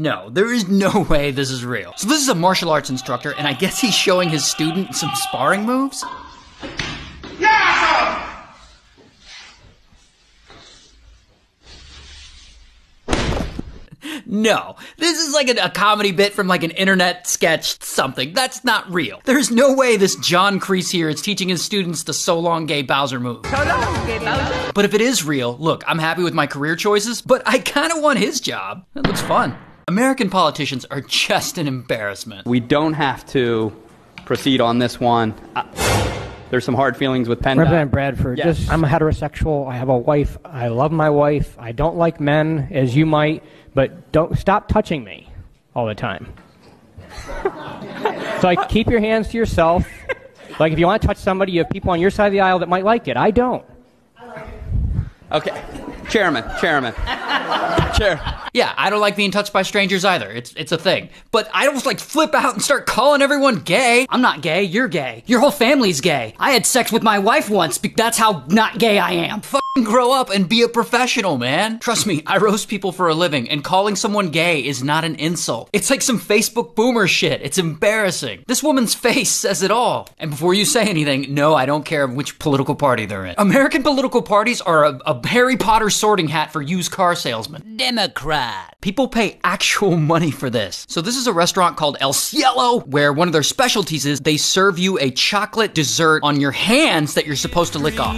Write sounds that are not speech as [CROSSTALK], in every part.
No, there is no [LAUGHS] way this is real. So this is a martial arts instructor, and I guess he's showing his student some sparring moves? [LAUGHS] No, this is like a, a, comedy bit from like an internet sketch something. That's not real. There's no way this John Kreese here is teaching his students the so long gay Bowser move. So long gay Bowser. But if it is real, look, I'm happy with my career choices, but I kind of want his job. It looks fun. American politicians are just an embarrassment. We don't have to proceed on this one. I- there's some hard feelings with PennDOT. Representative Bradford, Yes. just I'm a heterosexual. I have a wife. I love my wife. I don't like men, as you might, but don't stop touching me all the time. so like, keep your hands to yourself. Like if you want to touch somebody, you have people on your side of the aisle that might like it. I don't. Okay. Chairman, Chairman. Chair. Yeah, I don't like being touched by strangers either. It's it's a thing. But I don't like flip out and start calling everyone gay. I'm not gay, you're gay. Your whole family's gay. I had sex with my wife once, that's how not gay I am. Fucking grow up and be a professional, man. Trust me, I roast people for a living, and calling someone gay is not an insult. It's like some Facebook boomer shit. It's embarrassing. This woman's face says it all. And before you say anything, no, I don't care which political party they're in. American political parties are a, a Harry Potter sorting hat for used car salesmen. Democrat. People pay actual [LAUGHS] money for this. So this is a restaurant called El Cielo, where one of their specialties is they serve you a chocolate dessert on your hands that you're supposed to lick off.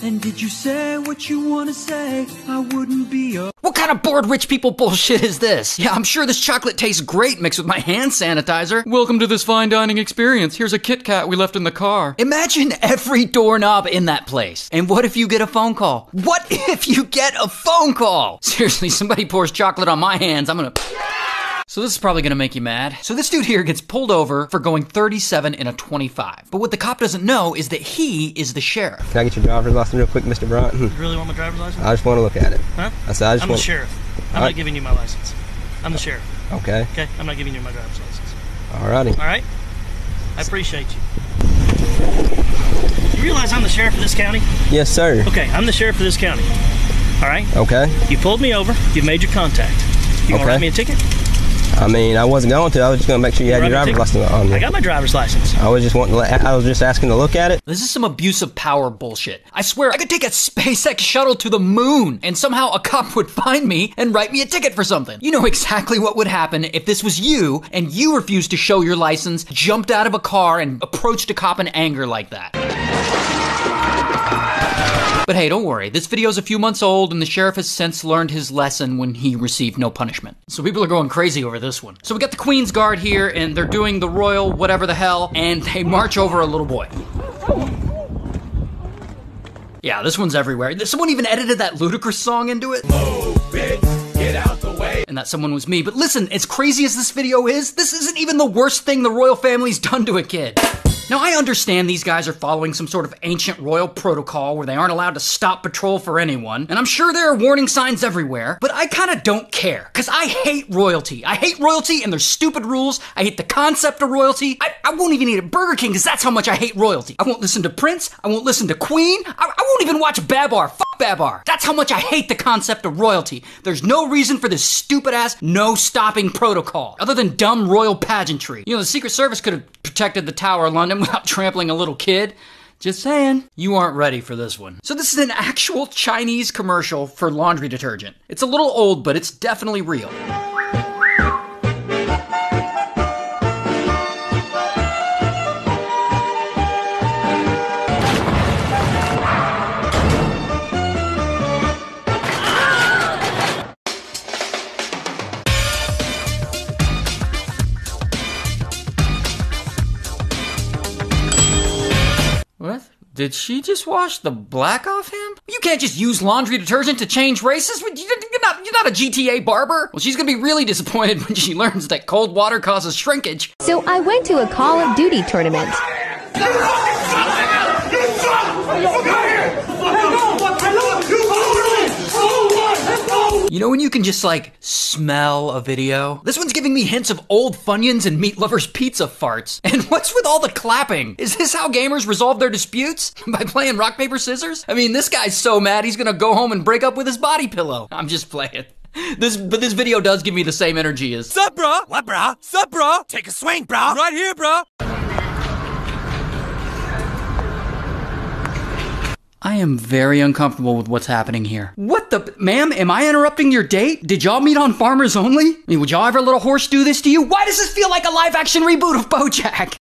And she said, How did we get here? And did you say what you want to say? I wouldn't be a. What kind of bored rich people bullshit is this? Yeah, I'm sure this chocolate tastes great mixed with my hand sanitizer. Welcome to this fine dining experience. Here's a Kit Kat we left in the car. Imagine every doorknob in that place. And what if you get a phone call? What [LAUGHS] if you get a phone call? Seriously, somebody pours chocolate on my hands, I'm gonna. So this is probably gonna make you mad. So this dude here gets pulled over for going 37 in a 25. But what the cop doesn't know is that he is the sheriff. Can I get your driver's license real quick, Mr. Bryant? You really want my driver's license? I just want to look at it. Huh? I said I just I'm the sheriff. I'm All not right. giving you my license. I'm the sheriff. Okay. Okay? I'm not giving you my driver's license. Alrighty. All right? I appreciate you. You realize I'm the sheriff of this county? Yes, sir. Okay, I'm the sheriff of this county. All right? Okay. You pulled me over. You've made your contact. You gonna Okay. write me a ticket? I mean, I wasn't going to. I was just going to make sure you had your driver's ticket? license on I got my driver's license. I was just wanting. To, I was just asking to look at it. This is some abuse of power bullshit. I swear, I could take a SpaceX shuttle to the moon and somehow a cop would find me and write me a ticket for something. You know exactly what would happen if this was you and you refused to show your license, jumped out of a car, and approached a cop in anger like that. But hey, don't worry. This video's a few months old, and the sheriff has since learned his lesson when he received no punishment. So people are going crazy over this one. So we got the Queen's Guard here, and they're doing the royal whatever the hell, and they march over a little boy. Yeah, this one's everywhere. Someone even edited that Ludacris song into it. And that someone was me. But listen, as crazy as this video is, this isn't even the worst thing the royal family's done to a kid. Now, I understand these guys are following some sort of ancient royal protocol where they aren't allowed to stop patrol for anyone, and I'm sure there are warning signs everywhere, but I kinda don't care, because I hate royalty. I hate royalty and their stupid rules. I hate the concept of royalty. I, I won't even eat at Burger King because that's how much I hate royalty. I won't listen to Prince. I won't listen to Queen. I, I won't even watch Babar. Babar. That's how much I hate the concept of royalty. There's no reason for this stupid ass no stopping protocol other than dumb royal pageantry. You know, the Secret Service could have protected the Tower of London [LAUGHS] without trampling a little kid. Just saying, you aren't ready for this one. So, this is an actual Chinese commercial for laundry detergent. It's a little old, but it's definitely real. Did she just wash the black off him? You can't just use laundry detergent to change races. You- You're not, you're not a GTA barber. Well, she's gonna be really disappointed [LAUGHS] when she learns that cold water causes shrinkage. So I went to a Call of Duty tournament. You know when you can just like smell a video? This one's giving me hints of old Funyuns and Meat Lovers pizza farts. [LAUGHS] And what's with all the clapping? Is this how gamers resolve their disputes? [LAUGHS] By playing rock, paper, scissors? I mean, this guy's so mad he's gonna go home and break up with his body pillow. [LAUGHS] I'm just playing. This, but this video does give me the same energy as. Sup, bro? What, bro? Sup, bro? Take a swing, bro. Right here, bro. I am very uncomfortable with what's happening here. What the, ma'am? Am I interrupting your date? Did y'all meet on Farmers Only? I mean, would y'all ever let a horse do this to you? Why does this feel like a live action reboot of BoJack?